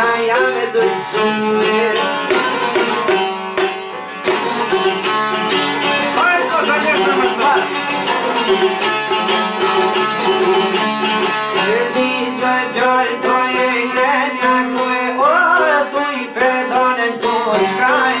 caiame do dinheiro. Vai, coisa dessa, mas vai. Ei lemia cu o tui pe done toți cai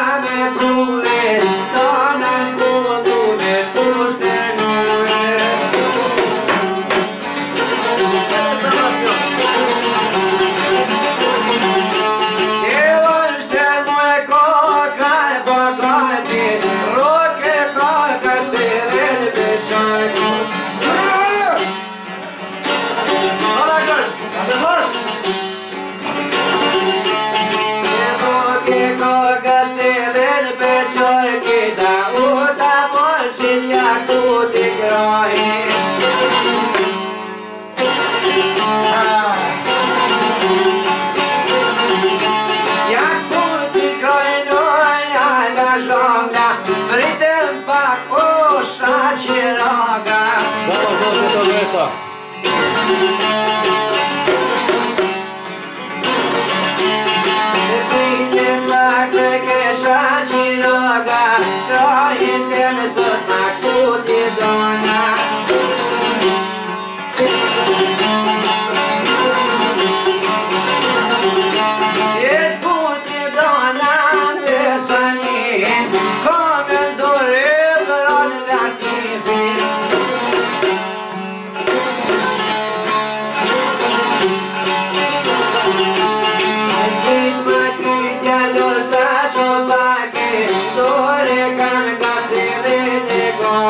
chłopak po szacie roga. Dawaj, dobrze to.